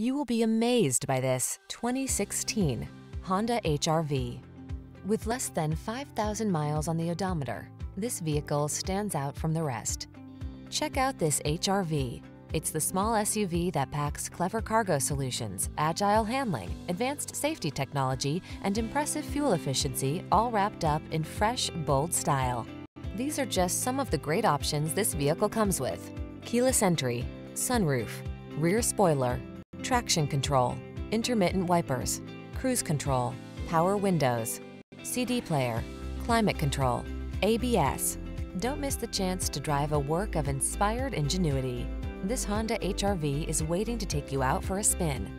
You will be amazed by this 2016 Honda HRV. With less than 5,000 miles on the odometer, this vehicle stands out from the rest. Check out this HRV. It's the small SUV that packs clever cargo solutions, agile handling, advanced safety technology, and impressive fuel efficiency all wrapped up in fresh, bold style. These are just some of the great options this vehicle comes with. Keyless entry, sunroof, rear spoiler, traction control, intermittent wipers, cruise control, power windows, CD player, climate control, ABS. Don't miss the chance to drive a work of inspired ingenuity. This Honda HRV is waiting to take you out for a spin.